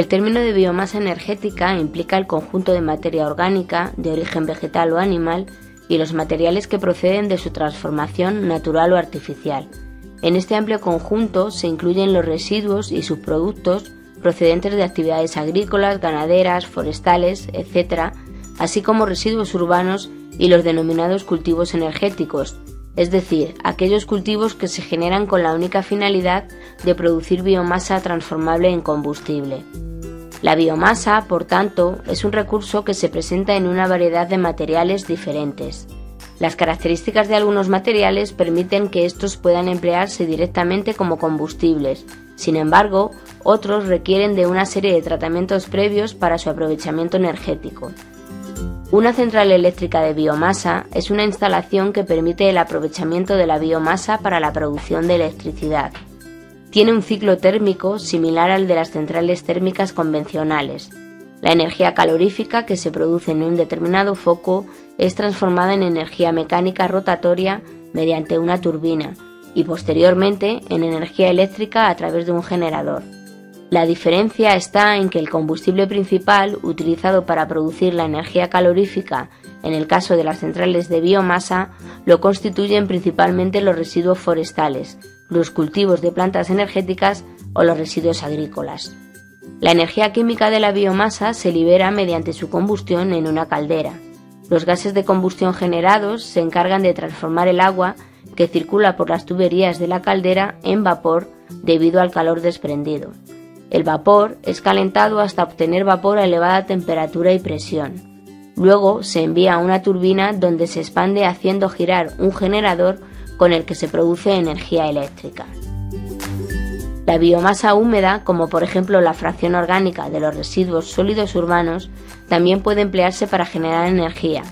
El término de biomasa energética implica el conjunto de materia orgánica de origen vegetal o animal y los materiales que proceden de su transformación natural o artificial. En este amplio conjunto se incluyen los residuos y subproductos procedentes de actividades agrícolas, ganaderas, forestales, etc., así como residuos urbanos y los denominados cultivos energéticos, es decir, aquellos cultivos que se generan con la única finalidad de producir biomasa transformable en combustible. La biomasa, por tanto, es un recurso que se presenta en una variedad de materiales diferentes. Las características de algunos materiales permiten que estos puedan emplearse directamente como combustibles. Sin embargo, otros requieren de una serie de tratamientos previos para su aprovechamiento energético. Una central eléctrica de biomasa es una instalación que permite el aprovechamiento de la biomasa para la producción de electricidad. Tiene un ciclo térmico similar al de las centrales térmicas convencionales. La energía calorífica que se produce en un determinado foco es transformada en energía mecánica rotatoria mediante una turbina y posteriormente en energía eléctrica a través de un generador. La diferencia está en que el combustible principal utilizado para producir la energía calorífica en el caso de las centrales de biomasa lo constituyen principalmente los residuos forestales, los cultivos de plantas energéticas o los residuos agrícolas. La energía química de la biomasa se libera mediante su combustión en una caldera. Los gases de combustión generados se encargan de transformar el agua que circula por las tuberías de la caldera en vapor debido al calor desprendido. El vapor es calentado hasta obtener vapor a elevada temperatura y presión. Luego se envía a una turbina donde se expande haciendo girar un generador con el que se produce energía eléctrica. La biomasa húmeda, como por ejemplo la fracción orgánica de los residuos sólidos urbanos, también puede emplearse para generar energía.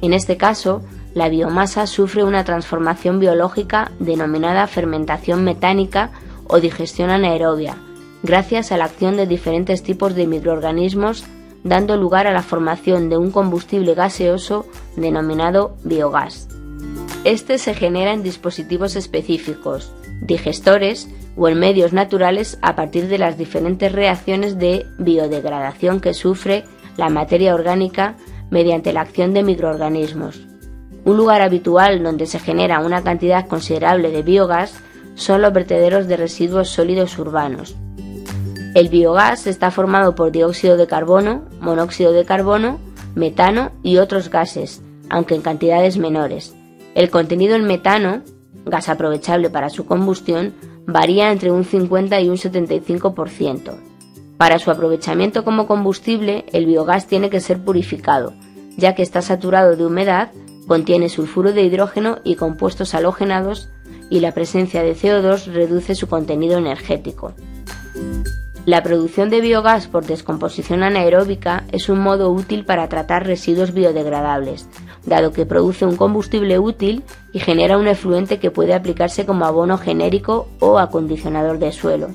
En este caso, la biomasa sufre una transformación biológica denominada fermentación metánica o digestión anaerobia, gracias a la acción de diferentes tipos de microorganismos, dando lugar a la formación de un combustible gaseoso denominado biogás. Este se genera en dispositivos específicos, digestores, o en medios naturales a partir de las diferentes reacciones de biodegradación que sufre la materia orgánica mediante la acción de microorganismos. Un lugar habitual donde se genera una cantidad considerable de biogás son los vertederos de residuos sólidos urbanos. El biogás está formado por dióxido de carbono, monóxido de carbono, metano y otros gases, aunque en cantidades menores. El contenido en metano, gas aprovechable para su combustión, varía entre un 50 y un 75%. Para su aprovechamiento como combustible, el biogás tiene que ser purificado, ya que está saturado de humedad, contiene sulfuro de hidrógeno y compuestos halógenados y la presencia de CO2 reduce su contenido energético. La producción de biogás por descomposición anaeróbica es un modo útil para tratar residuos biodegradables, dado que produce un combustible útil y genera un efluente que puede aplicarse como abono genérico o acondicionador de suelo.